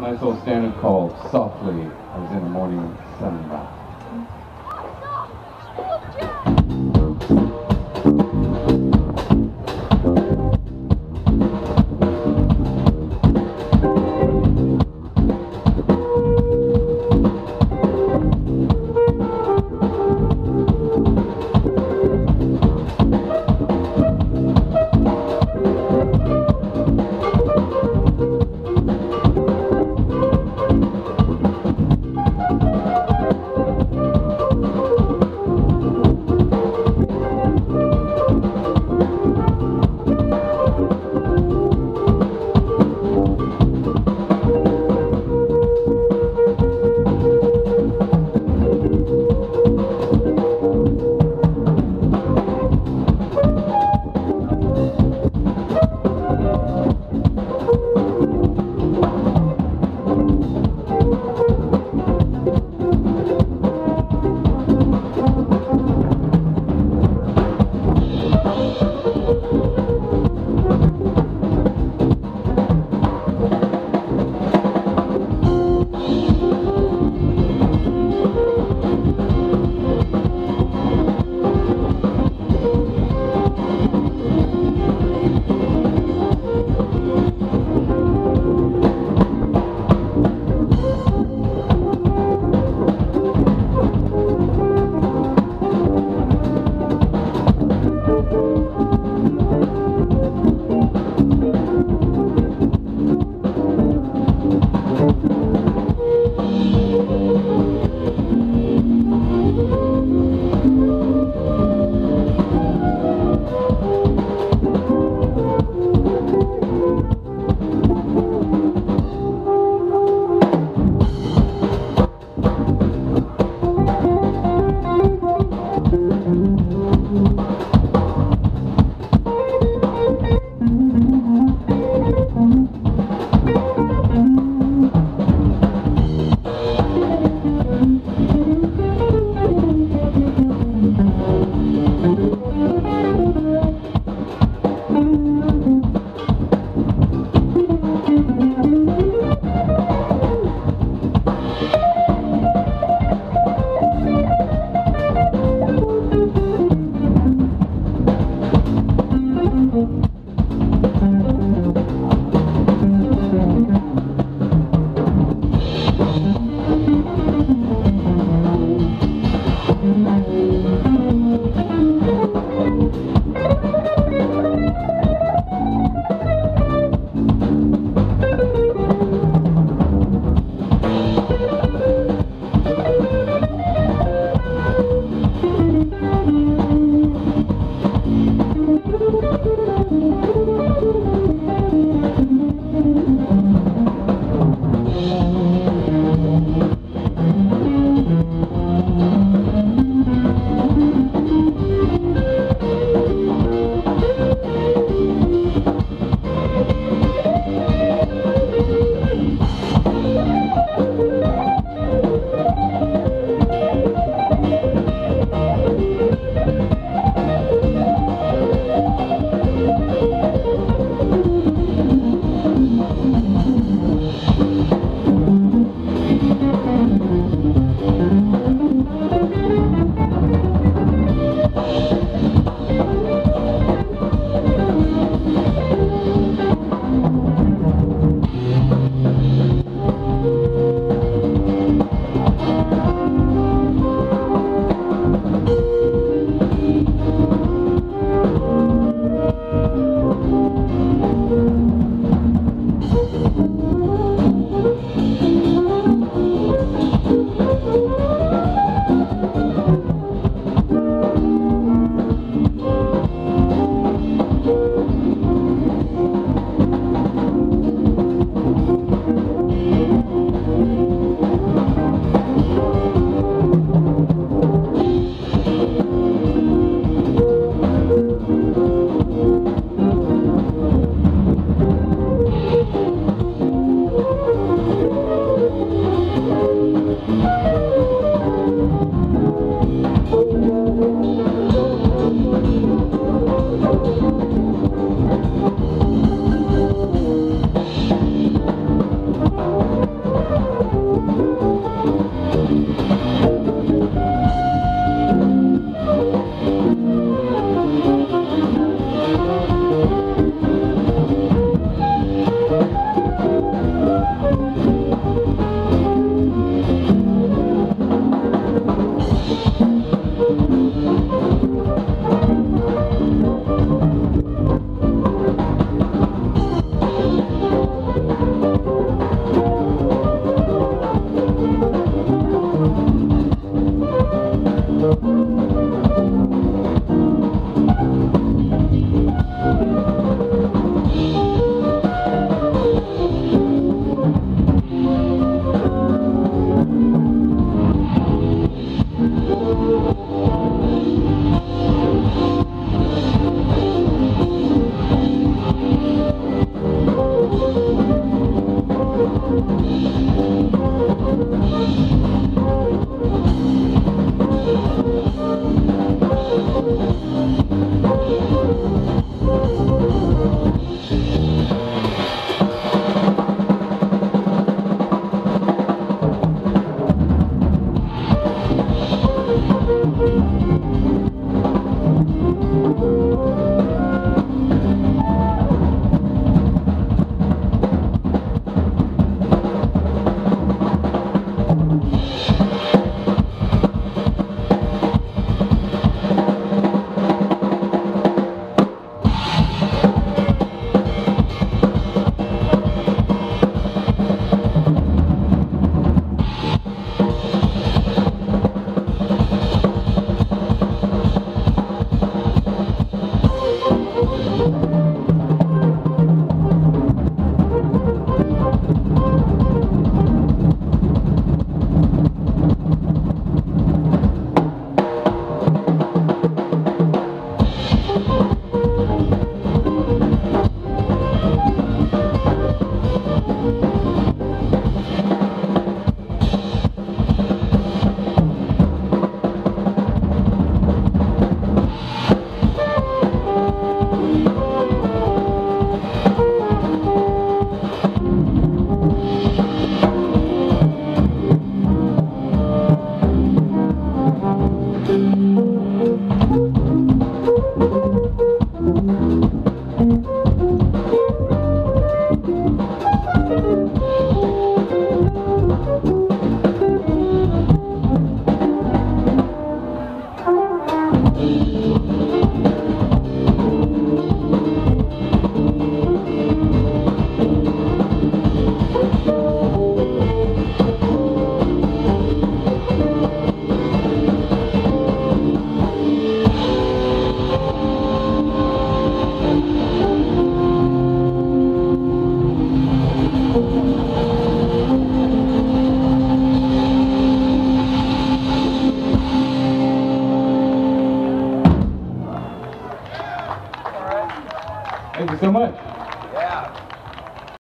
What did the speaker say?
nice old standard called Softly. I was in the morning sunrise. Música